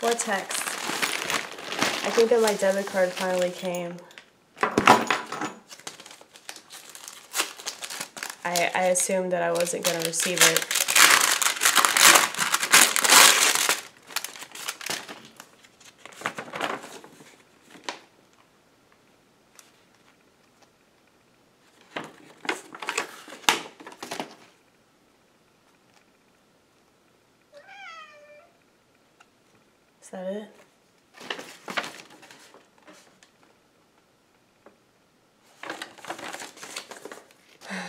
Vortex. I think that my debit card finally came. I, I assumed that I wasn't going to receive it. Is that it?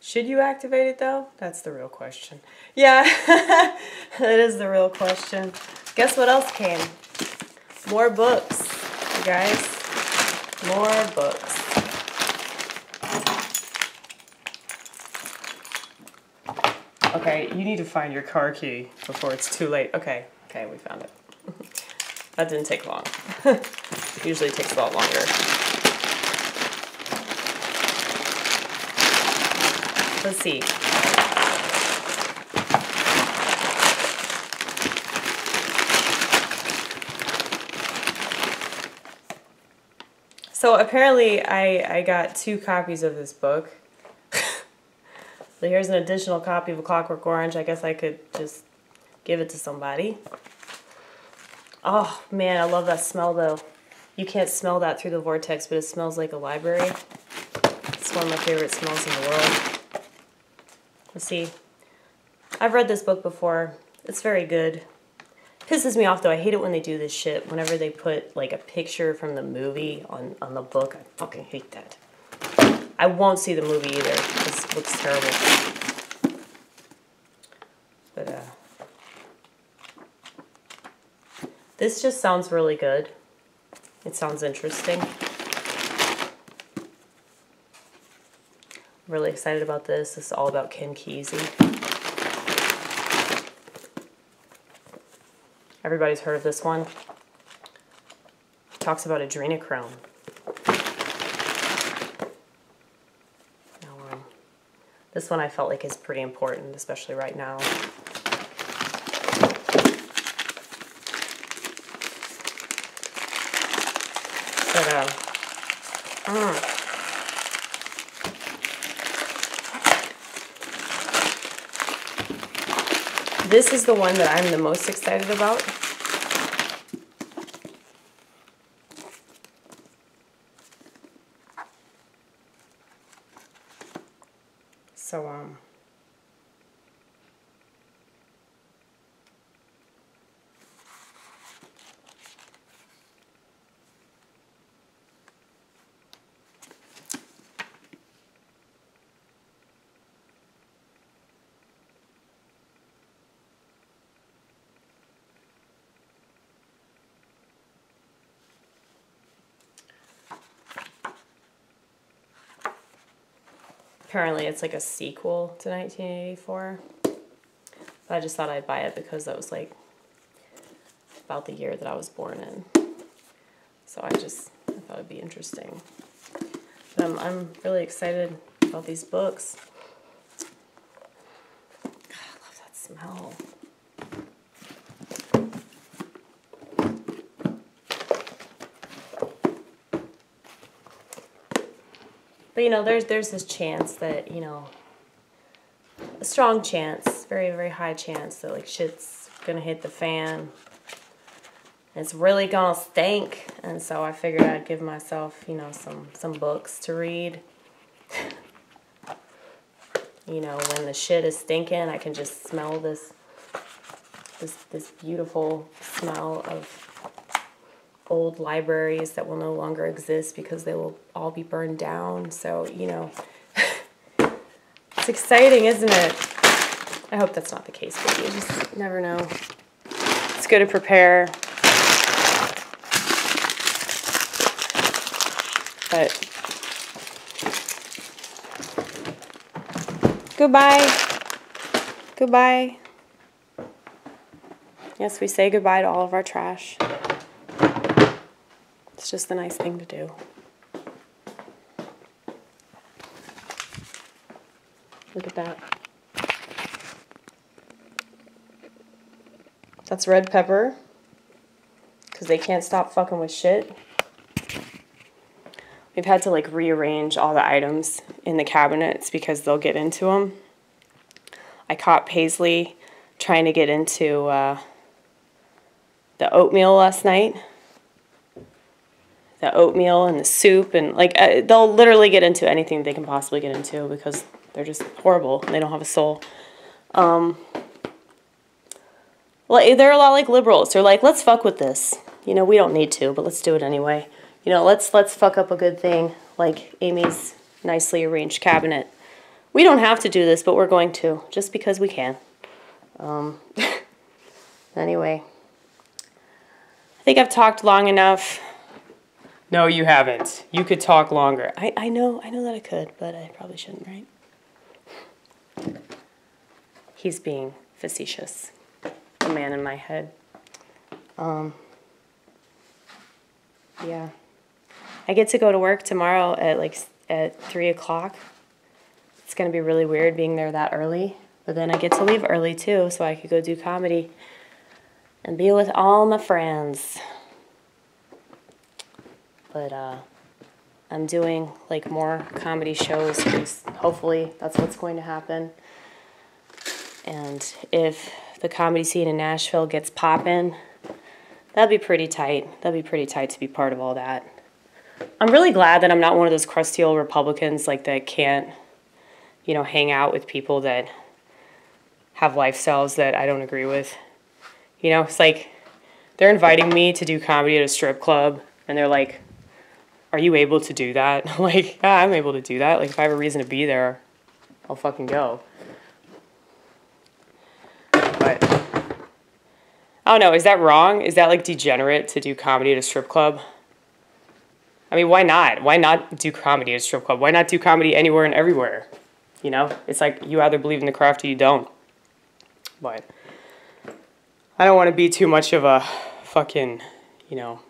Should you activate it though? That's the real question. Yeah, that is the real question. Guess what else came? More books, you guys. More books. Okay, you need to find your car key before it's too late. Okay, okay, we found it. that didn't take long. Usually takes a lot longer. Let's see. So apparently I, I got two copies of this book. So here's an additional copy of A Clockwork Orange. I guess I could just give it to somebody. Oh man, I love that smell though. You can't smell that through the vortex, but it smells like a library. It's one of my favorite smells in the world. Let's see. I've read this book before. It's very good. Pisses me off though. I hate it when they do this shit. Whenever they put like a picture from the movie on, on the book, I fucking hate that. I won't see the movie either. This looks terrible. But uh this just sounds really good. It sounds interesting. I'm really excited about this. This is all about Ken Kesey. Everybody's heard of this one. It talks about adrenochrome. Now, um, this one I felt like is pretty important, especially right now. But, uh, mm. This is the one that I'm the most excited about. So, um, apparently it's like a sequel to 1984. But I just thought I'd buy it because that was like about the year that I was born in. So I just I thought it'd be interesting. But I'm, I'm really excited about these books. God, I love that smell. But you know, there's there's this chance that you know, a strong chance, very very high chance that like shit's gonna hit the fan. It's really gonna stink, and so I figured I'd give myself you know some some books to read. you know, when the shit is stinking, I can just smell this this this beautiful smell of old libraries that will no longer exist because they will all be burned down. So, you know, it's exciting, isn't it? I hope that's not the case, but you just never know. It's good to prepare. But goodbye. Goodbye. Yes, we say goodbye to all of our trash. It's just a nice thing to do. Look at that. That's red pepper. Because they can't stop fucking with shit. We've had to like rearrange all the items in the cabinets because they'll get into them. I caught Paisley trying to get into uh, the oatmeal last night. The oatmeal and the soup and like uh, they'll literally get into anything they can possibly get into because they're just horrible they don't have a soul. Um, well, they're a lot like liberals. They're like, let's fuck with this. You know, we don't need to, but let's do it anyway. You know, let's let's fuck up a good thing like Amy's nicely arranged cabinet. We don't have to do this, but we're going to just because we can. Um, anyway, I think I've talked long enough. No, you haven't. You could talk longer. I, I know I know that I could, but I probably shouldn't, right? He's being facetious. The man in my head. Um, yeah. I get to go to work tomorrow at like at three o'clock. It's gonna be really weird being there that early, but then I get to leave early too, so I could go do comedy and be with all my friends. But uh, I'm doing like more comedy shows hopefully that's what's going to happen. And if the comedy scene in Nashville gets popping, that'd be pretty tight. That'd be pretty tight to be part of all that. I'm really glad that I'm not one of those crusty old Republicans like that can't, you know, hang out with people that have lifestyles that I don't agree with. You know, it's like they're inviting me to do comedy at a strip club and they're like, Are you able to do that? Like, yeah, I'm able to do that. Like if I have a reason to be there, I'll fucking go. But I don't know, is that wrong? Is that like degenerate to do comedy at a strip club? I mean, why not? Why not do comedy at a strip club? Why not do comedy anywhere and everywhere? You know, it's like you either believe in the craft or you don't. But I don't want to be too much of a fucking, you know,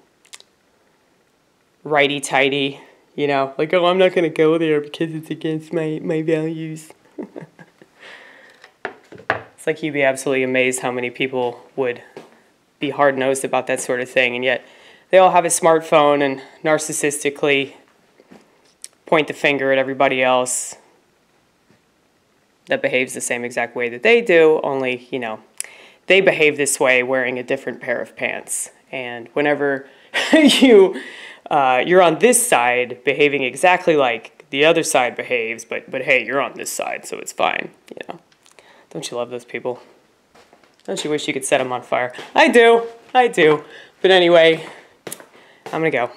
righty tighty, you know, like, oh, I'm not going to go there because it's against my, my values. it's like you'd be absolutely amazed how many people would be hard nosed about that sort of thing, and yet they all have a smartphone and narcissistically point the finger at everybody else that behaves the same exact way that they do, only, you know, they behave this way wearing a different pair of pants. And whenever you uh, you're on this side behaving exactly like the other side behaves, but but hey, you're on this side, so it's fine. You know, don't you love those people? Don't you wish you could set them on fire? I do, I do. But anyway, I'm gonna go.